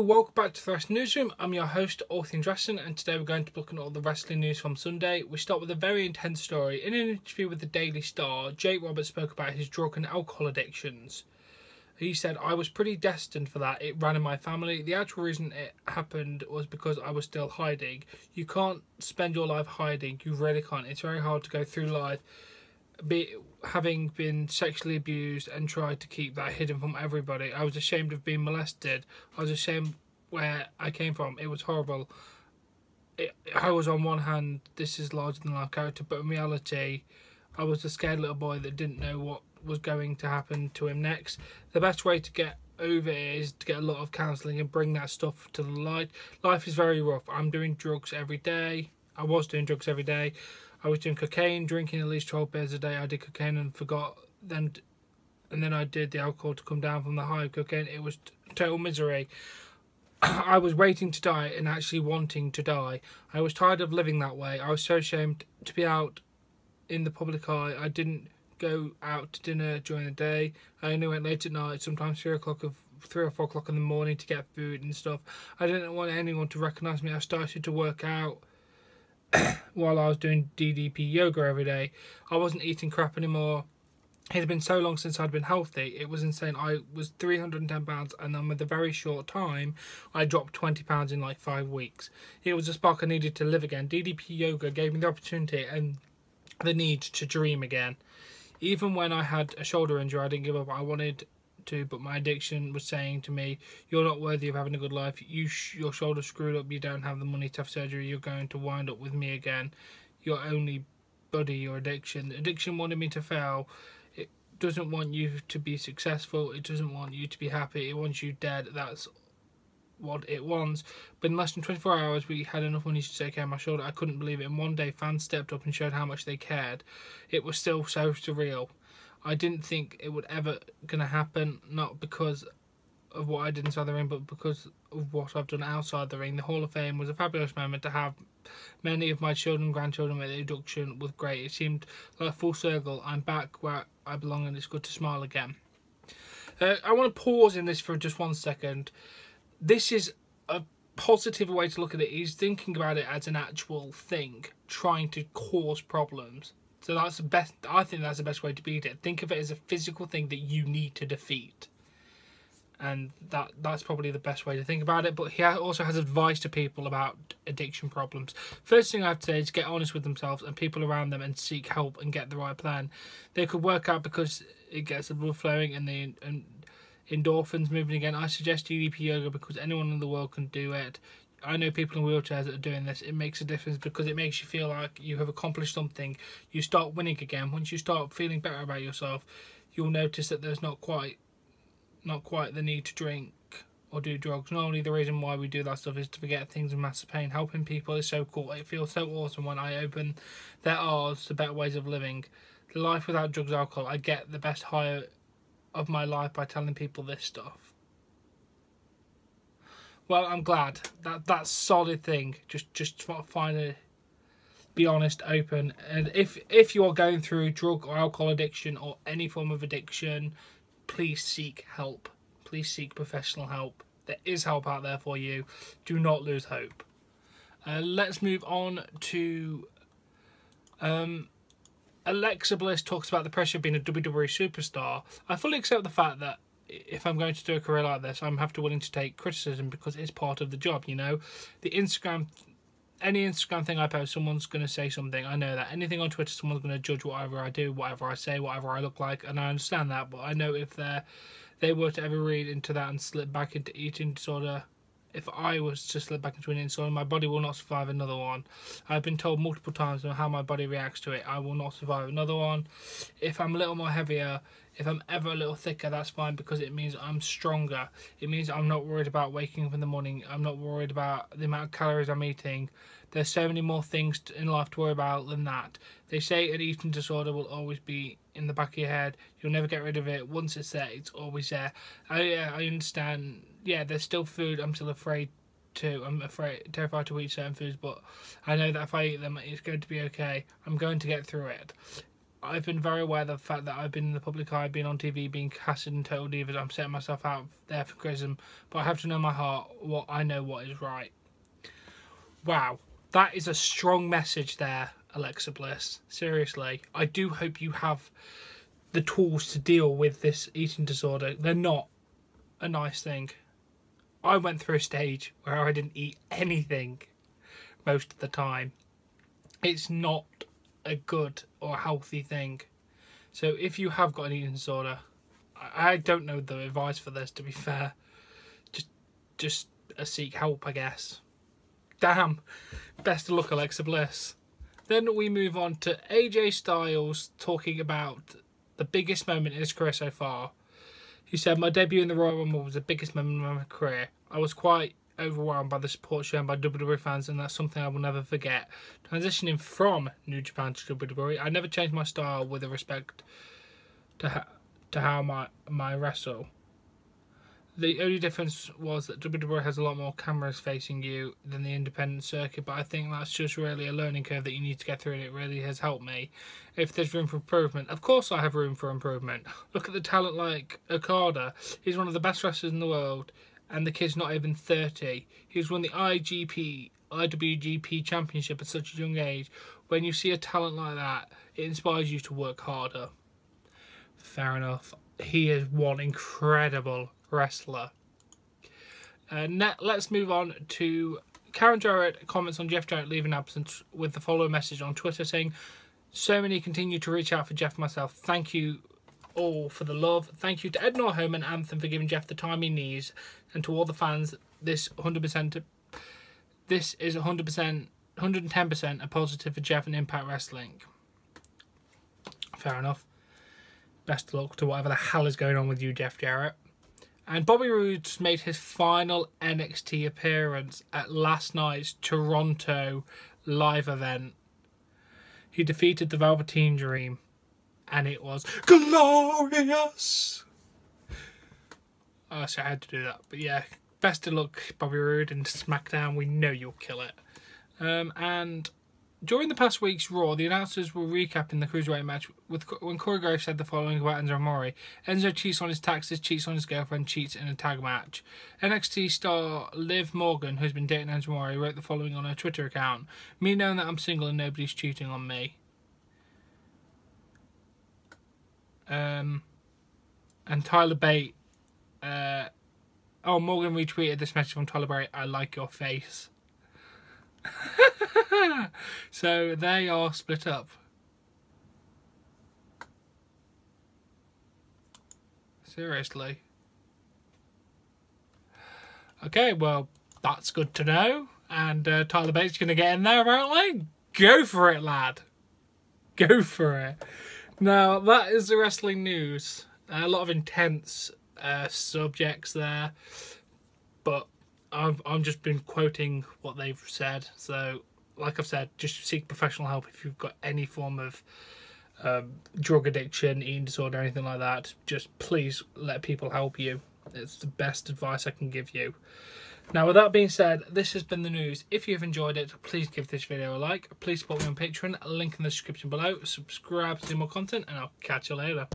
Welcome back to the Wrestling Newsroom. I'm your host, Things Wrestling, and today we're going to look at all the wrestling news from Sunday. We start with a very intense story. In an interview with the Daily Star, Jake Roberts spoke about his drug and alcohol addictions. He said, I was pretty destined for that. It ran in my family. The actual reason it happened was because I was still hiding. You can't spend your life hiding. You really can't. It's very hard to go through life be, having been sexually abused and tried to keep that hidden from everybody. I was ashamed of being molested. I was ashamed where I came from. It was horrible. It, I was on one hand, this is larger than life character, but in reality, I was a scared little boy that didn't know what was going to happen to him next. The best way to get over it is to get a lot of counselling and bring that stuff to the light. Life is very rough. I'm doing drugs every day. I was doing drugs every day. I was doing cocaine, drinking at least 12 beers a day. I did cocaine and forgot. Then, and then I did the alcohol to come down from the high of cocaine. It was total misery. I was waiting to die and actually wanting to die. I was tired of living that way. I was so ashamed to be out in the public eye. I didn't go out to dinner during the day. I only went late at night, sometimes three o'clock of three or four o'clock in the morning to get food and stuff. I didn't want anyone to recognise me. I started to work out while I was doing DDP yoga every day. I wasn't eating crap anymore. It had been so long since I'd been healthy. It was insane. I was 310 pounds, and then with a very short time, I dropped 20 pounds in like five weeks. It was a spark I needed to live again. DDP yoga gave me the opportunity and the need to dream again. Even when I had a shoulder injury, I didn't give up. I wanted to, but my addiction was saying to me, "You're not worthy of having a good life. You sh- your shoulder's screwed up. You don't have the money to have surgery. You're going to wind up with me again. Your only buddy, your addiction. Addiction wanted me to fail. It doesn't want you to be successful. It doesn't want you to be happy. It wants you dead. That's what it wants. But in less than 24 hours, we had enough money to take care of my shoulder. I couldn't believe it. And one day, fans stepped up and showed how much they cared. It was still so surreal. I didn't think it would ever gonna happen, not because of what I did inside the ring, but because of what I've done outside the ring. The Hall of Fame was a fabulous moment to have many of my children and grandchildren with the induction was great. It seemed like full circle. I'm back where I belong and it's good to smile again. Uh, I want to pause in this for just one second. This is a positive way to look at it. He's thinking about it as an actual thing, trying to cause problems. So that's the best. I think that's the best way to beat it. Think of it as a physical thing that you need to defeat, and that that's probably the best way to think about it. But he also has advice to people about addiction problems. First thing I have to say is get honest with themselves and people around them and seek help and get the right plan. They could work out because it gets the blood flowing and the and endorphins moving again. I suggest DDP yoga because anyone in the world can do it. I know people in wheelchairs that are doing this. It makes a difference because it makes you feel like you have accomplished something. You start winning again. Once you start feeling better about yourself, you'll notice that there's not quite, not quite the need to drink or do drugs. Normally, the reason why we do that stuff is to forget things in massive pain. Helping people is so cool. It feels so awesome when I open their eyes to better ways of living. Life without drugs, alcohol. I get the best high of my life by telling people this stuff. Well, I'm glad that that's solid thing. Just just a be honest, open, and if if you are going through drug or alcohol addiction or any form of addiction, please seek help. Please seek professional help. There is help out there for you. Do not lose hope. Uh, let's move on to um, Alexa Bliss talks about the pressure of being a WWE superstar. I fully accept the fact that if I'm going to do a career like this, I'm have to willing to take criticism because it's part of the job. You know, the Instagram, any Instagram thing I post, someone's going to say something. I know that anything on Twitter, someone's going to judge whatever I do, whatever I say, whatever I look like, and I understand that. But I know if they they were to ever read into that and slip back into eating disorder, if I was to slip back into an insulin, my body will not survive another one. I've been told multiple times how my body reacts to it. I will not survive another one. If I'm a little more heavier, if I'm ever a little thicker, that's fine because it means I'm stronger. It means I'm not worried about waking up in the morning. I'm not worried about the amount of calories I'm eating. There's so many more things in life to worry about than that. They say an eating disorder will always be in the back of your head. You'll never get rid of it. Once it's there, it's always there. I, uh, I understand. Yeah, there's still food I'm still afraid to. I'm afraid, terrified to eat certain foods, but I know that if I eat them, it's going to be okay. I'm going to get through it. I've been very aware of the fact that I've been in the public eye, been on TV, being casted in Total Divas. I'm setting myself out there for criticism, but I have to know my heart what I know what is right. Wow, that is a strong message there, Alexa Bliss. Seriously, I do hope you have the tools to deal with this eating disorder. They're not a nice thing. I went through a stage where I didn't eat anything most of the time. It's not a good or healthy thing. So if you have got an eating disorder, I don't know the advice for this. To be fair, just just uh, seek help, I guess. Damn, best of luck, Alexa Bliss. Then we move on to AJ Styles talking about the biggest moment in his career so far. He said, "My debut in the Royal Rumble was the biggest moment of my career. I was quite overwhelmed by the support shown by WWE fans, and that's something I will never forget. Transitioning from New Japan to WWE, I never changed my style with respect to to how my my wrestle. The only difference was that WWE has a lot more cameras facing you than the independent circuit, but I think that's just really a learning curve that you need to get through, and it really has helped me. If there's room for improvement, of course I have room for improvement. Look at the talent like Okada. He's one of the best wrestlers in the world and the kid's not even 30. He's won the IGP, IWGP Championship at such a young age. When you see a talent like that, it inspires you to work harder. Fair enough. He is one incredible wrestler. Uh, let's move on to Karen Jarrett comments on Jeff Jarrett leaving absence with the following message on Twitter saying, So many continue to reach out for Jeff myself. Thank you all for the love. Thank you to Ed Nordholm and Anthem for giving Jeff the time he needs and to all the fans, this 100%, this is 100%, 110% a positive for Jeff and Impact Wrestling. Fair enough. Best of luck to whatever the hell is going on with you, Jeff Jarrett. And Bobby Roode made his final NXT appearance at last night's Toronto live event. He defeated the Velveteen Dream, and it was glorious. Oh, so I had to do that. But yeah, best of luck, Bobby Roode and SmackDown. We know you'll kill it. Um, and during the past week's Raw, the announcers were recapping the cruiserweight match with when Corey Graves said the following about Enzo Amore: Enzo cheats on his taxes, cheats on his girlfriend, cheats in a tag match. NXT star Liv Morgan, who's been dating Enzo Amore, wrote the following on her Twitter account: "Me knowing that I'm single and nobody's cheating on me." Um, and Tyler Bate uh, oh, Morgan retweeted this message from Tyler Bate. I like your face. so they are split up. Seriously. Okay, well, that's good to know. And uh, Tyler Bate's going to get in there, apparently. Go for it, lad. Go for it. Now, that is the wrestling news. A lot of intense uh, subjects there, but I've I'm just been quoting what they've said. So, like I've said, just seek professional help if you've got any form of um, drug addiction, eating disorder, anything like that. Just please let people help you. It's the best advice I can give you. Now, with that being said, this has been the news. If you've enjoyed it, please give this video a like. Please support me on Patreon, link in the description below. Subscribe to see more content, and I'll catch you later.